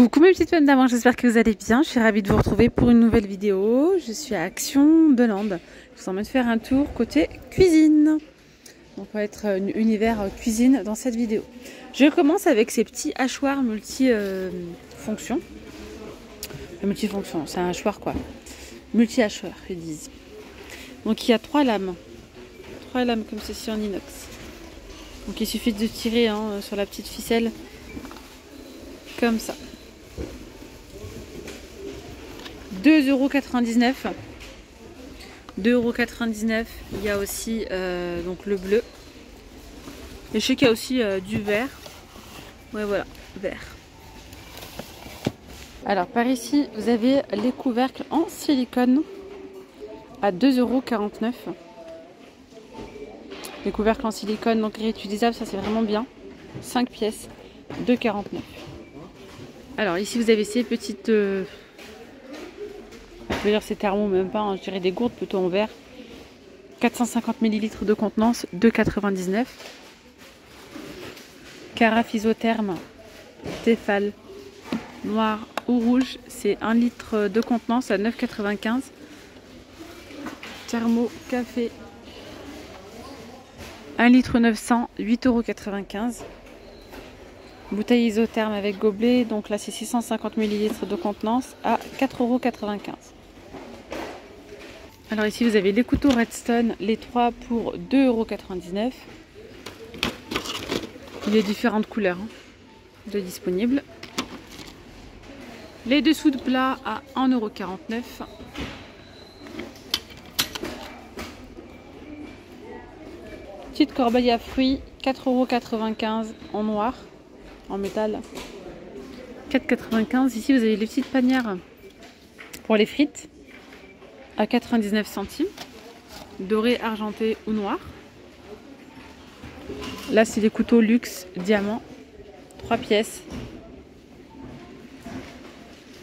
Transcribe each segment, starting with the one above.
Coucou mes petites peines d'amour, j'espère que vous allez bien. Je suis ravie de vous retrouver pour une nouvelle vidéo. Je suis à Action de Lande. Je vous emmène faire un tour côté cuisine. On va être un univers cuisine dans cette vidéo. Je commence avec ces petits hachoirs multi-fonctions. Euh, multifonction, c'est un hachoir quoi. Multi-hachoir, ils disent. Donc il y a trois lames. Trois lames comme ceci en inox. Donc il suffit de tirer hein, sur la petite ficelle comme ça. 2,99€. 2,99€. Il y a aussi euh, donc le bleu. Et je sais qu'il y a aussi euh, du vert. Ouais, voilà, vert. Alors, par ici, vous avez les couvercles en silicone à 2,49€. Les couvercles en silicone, donc réutilisables, ça c'est vraiment bien. 5 pièces, 2,49€. Alors, ici, vous avez ces petites... Euh, je veux dire c'est thermo même pas, hein, je dirais des gourdes plutôt en verre. 450 ml de contenance, 2,99. Carafe isotherme, Tefal, noir ou rouge, c'est 1 litre de contenance à 9,95. Thermo café, 1 litre 900, 8,95 Bouteille isotherme avec gobelet, donc là c'est 650 ml de contenance à 4,95€. Alors ici vous avez les couteaux Redstone, les trois pour 2,99€. Il y a différentes couleurs hein, de disponibles. Les dessous de plat à 1,49€. Petite corbeille à fruits, 4,95€ en noir, en métal. 4,95€. Ici vous avez les petites panières pour les frites à 99 centimes, doré, argenté ou noir. Là, c'est des couteaux luxe diamant, 3 pièces,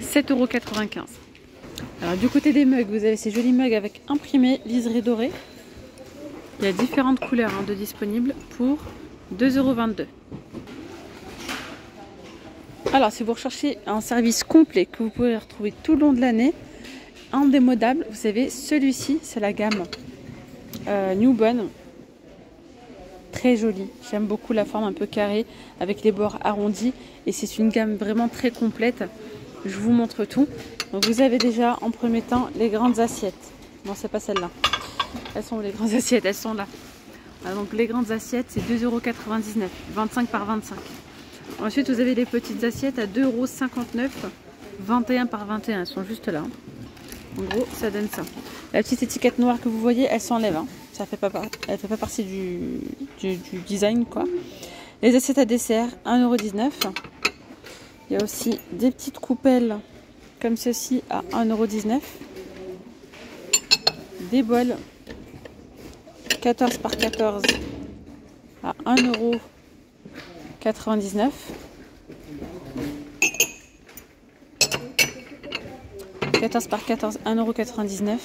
7,95€. Alors, du côté des mugs, vous avez ces jolis mugs avec imprimé, liseré doré. Il y a différentes couleurs hein, de disponibles pour 2,22€. Alors, si vous recherchez un service complet que vous pouvez retrouver tout le long de l'année, indémodable. Vous savez, celui-ci, c'est la gamme euh, Newbon. Très jolie. J'aime beaucoup la forme un peu carrée avec les bords arrondis. Et c'est une gamme vraiment très complète. Je vous montre tout. Donc vous avez déjà en premier temps les grandes assiettes. Non, c'est pas celle-là. Elles sont les grandes assiettes, elles sont là. Donc les grandes assiettes, c'est 2,99€. 25 par 25. Ensuite, vous avez les petites assiettes à 2,59€. 21 par 21, elles sont juste là. En gros, ça donne ça. La petite étiquette noire que vous voyez, elle s'enlève. Hein. Ça fait pas, elle fait pas partie du, du, design, quoi. Les assiettes à dessert, 1,19€. Il y a aussi des petites coupelles comme ceci à 1,19€. Des bols 14 par 14 à 1,99€. 14 par 14, 1,99€.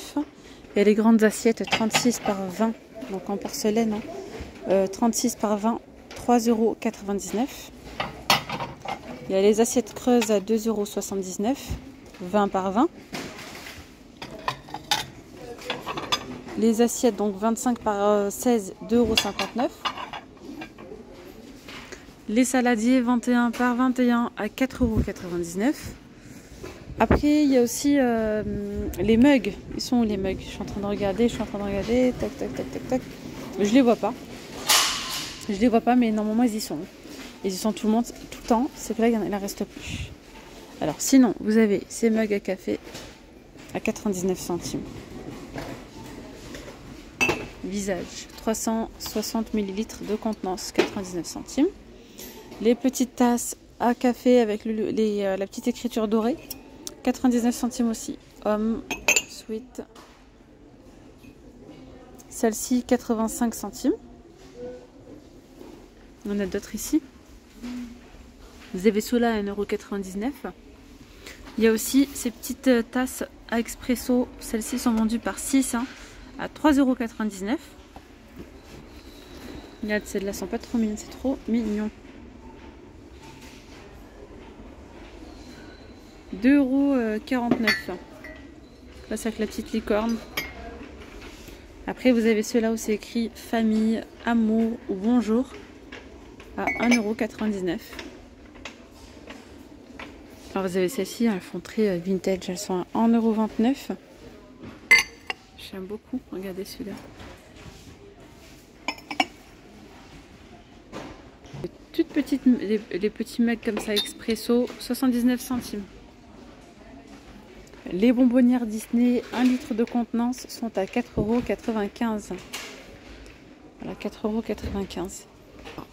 Et les grandes assiettes 36 par 20, donc en porcelaine, 36 hein. euh, par 20, 3,99€. Il y a les assiettes creuses à 2,79€, 20 par 20. Les assiettes, donc 25 par 16, euh, 2,59€. Les saladiers 21 par 21 à 4,99€. Après, il y a aussi euh, les mugs. Ils sont où les mugs? Je suis en train de regarder, je suis en train de regarder. Tac, tac, tac, tac, tac. Je les vois pas. Je les vois pas, mais normalement, ils y sont. Ils y sont tout le monde, tout le temps. C'est que là, il ne reste plus. Alors, sinon, vous avez ces mugs à café à 99 centimes. Visage, 360 ml de contenance, 99 centimes. Les petites tasses à café avec euh, la petite écriture dorée, 99 centimes aussi. Homme, suite. Celle-ci, 85 centimes. On a d'autres ici. Vous avez ceux-là à 1,99€. Il y a aussi ces petites tasses à expresso. Celles-ci sont vendues par 6 hein, à 3,99€. Regarde, celles-là sont pas trop mignonnes, c'est trop mignon. 2,49€. Là, c'est avec la petite licorne. Après, vous avez ceux-là où c'est écrit famille, amour ou bonjour à 1,99€. Alors, vous avez celles-ci, elles font très euh, vintage, elles sont à 1,29€. J'aime beaucoup, regardez celui-là. Toutes petites, les, les petits mecs comme ça, expresso, 79 centimes. Les bonbonnières Disney 1 litre de contenance sont à 4,95€. Voilà, 4,95€.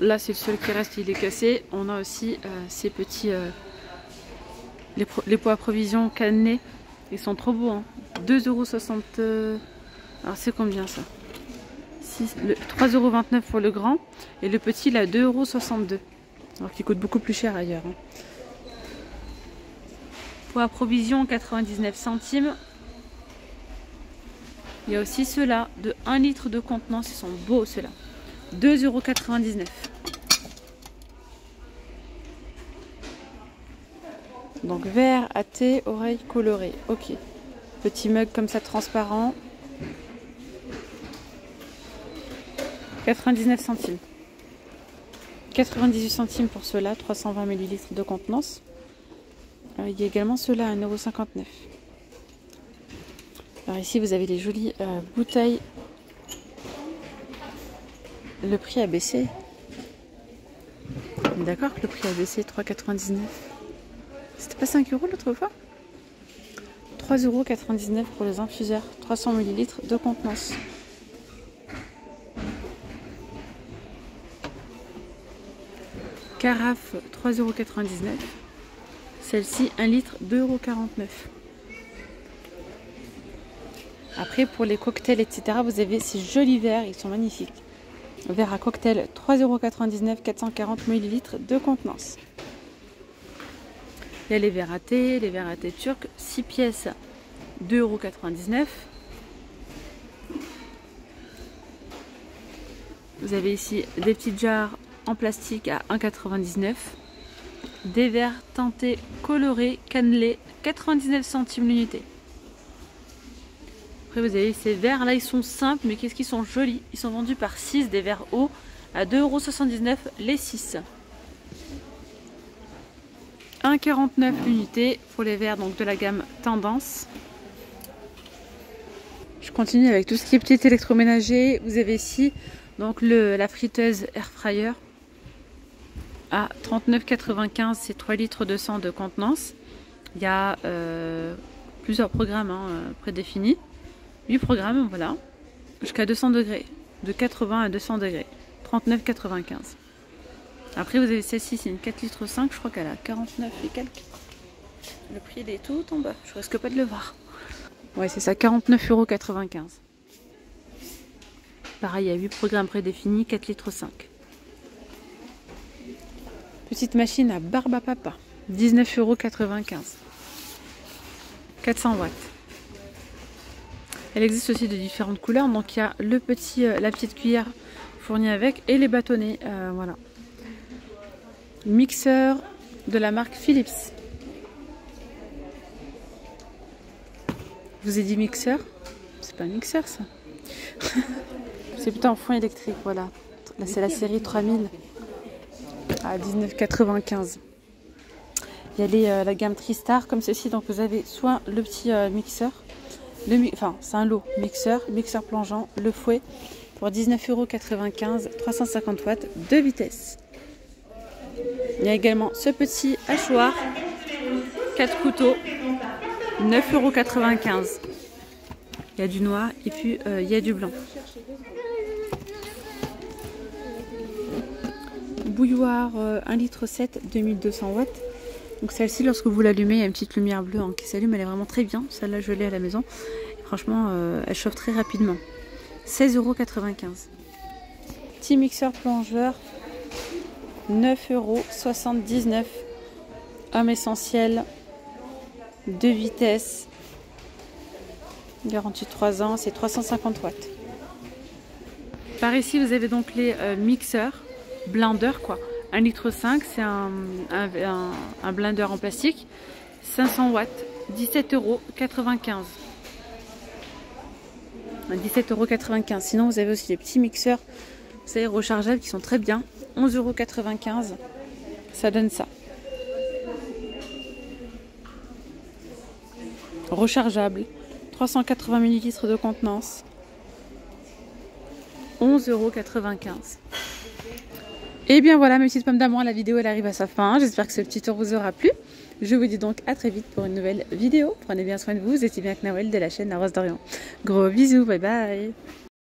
Là, c'est le seul qui reste, il est cassé. On a aussi euh, ces petits... Euh, les, les, pots à provision cannelés. Ils sont trop beaux. Hein. 2,60€. Euh, alors, c'est combien ça? 3,29€ pour le grand. Et le petit, il a 2,62€. Alors qu'il coûte beaucoup plus cher ailleurs. Hein. Pour la provision 99 centimes. Il y a aussi ceux-là de 1 litre de contenance. Ils sont beaux ceux-là. 2,99€. Donc vert à thé, oreille colorée. Ok. Petit mug comme ça transparent. 99 centimes. 98 centimes pour ceux-là, 320 ml de contenance. Euh, il y a également ceux-là à 1,59€. Alors ici, vous avez les jolies euh, bouteilles. Le prix a baissé. D'accord que le prix a baissé, 3,99€. C'était pas 5 euros l'autre fois? 3,99€ pour les infuseurs, 300 ml de contenance. Carafe, 3,99€. Celle-ci, 1 litre, 2,49€. Après, pour les cocktails, etc., vous avez ces jolis verres, ils sont magnifiques. Verre à cocktail, 3,99€, 440 ml de contenance. Il y a les verres à thé, les verres à thé turcs, 6 pièces, 2,99€. Vous avez ici des petites jarres en plastique à 1,99€. Des verres teintés colorés, cannelés, 99 centimes l'unité. Après vous avez ces verres là, ils sont simples mais qu'est-ce qu'ils sont jolis. Ils sont vendus par 6 des verres hauts à 2,79€ les 6. 1,49 l'unité pour les verres donc de la gamme Tendance. Je continue avec tout ce qui est petit électroménager. Vous avez ici donc la friteuse air fryer à 39,95 c'est 3 litres de sang de contenance. Il y a euh, plusieurs programmes hein, euh, prédéfinis. 8 programmes, voilà. Jusqu'à 200 degrés. De 80 à 200 degrés. 39,95. Après, vous avez celle-ci, c'est une 4 litres 5, je crois qu'elle a 49 et quelques. Le prix, est tout en bas. Je risque pas de le voir. Ouais, c'est ça, 49,95€. Pareil, il y a 8 programmes prédéfinis, 4 litres 5. Petite machine à barbe à papa, 19,95€. 400 watts. Elle existe aussi de différentes couleurs. Donc il y a le petit, euh, la petite cuillère fournie avec et les bâtonnets. Euh, voilà. Mixeur de la marque Philips. Vous ai dit mixeur? C'est pas un mixeur ça. c'est plutôt un fond électrique, voilà. Là c'est la série 3000 à 19,95. Il y a euh, la gamme Tristar comme ceci. Donc vous avez soit le petit euh, mixeur, le, enfin c'est un lot mixeur, mixeur plongeant, le fouet pour 19,95€, 350 watts, de vitesse. Il y a également ce petit hachoir, 4 couteaux, 9,95€. Il y a du noir et puis euh, il y a du blanc. Bouilloire 1 litre 7, 2200 watts. Donc celle-ci, lorsque vous l'allumez, il y a une petite lumière bleue hein, qui s'allume. Elle est vraiment très bien. Celle-là, je l'ai à la maison. franchement, euh, elle chauffe très rapidement. 16,95€. Petit mixeur plongeur 9,79€. Homme essentiel. De vitesse. Garantie 3 ans. C'est 350 watts. Par ici, vous avez donc les euh, mixeurs. Blender quoi. 1 litre 5, c'est un, un, blender en plastique. 500 watts, 17,95 euros. 17,95 euros. Sinon, vous avez aussi les petits mixeurs, vous savez, rechargeables qui sont très bien. 11,95 euros. Ça donne ça. Rechargeable. 380 ml de contenance. 11,95 euros. Et bien voilà mes petites pommes d'amour, la vidéo elle arrive à sa fin. J'espère que ce petit tour vous aura plu. Je vous dis donc à très vite pour une nouvelle vidéo. Prenez bien soin de vous. Vous étiez bien avec Nawel de la chaîne La Rose d'Orient. Gros bisous, bye bye